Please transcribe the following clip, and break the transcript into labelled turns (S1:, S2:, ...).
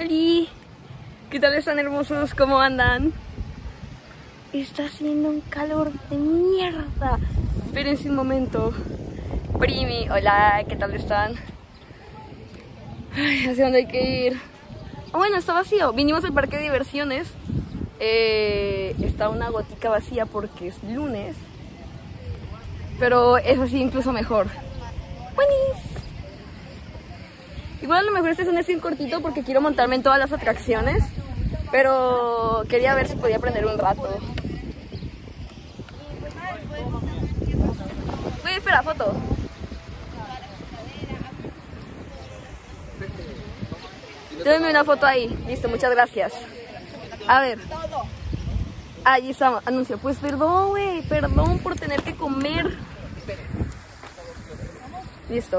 S1: Hola, ¿qué tal están hermosos? ¿Cómo andan? Está haciendo un calor de mierda. Espérense un momento. Primi, hola, ¿qué tal están? Ay, ¿Hacia dónde hay que ir? Ah, bueno, está vacío. Vinimos al parque de diversiones. Eh, está una gotica vacía porque es lunes. Pero es así incluso mejor. Buenis. Igual a lo mejor este es un stream cortito porque quiero montarme en todas las atracciones. Pero quería ver si podía aprender un rato. Uy, espera, foto. Déjame una foto ahí. Listo, muchas gracias. A ver. Ahí está, anuncio. Pues perdón, güey. Perdón por tener que comer. Listo.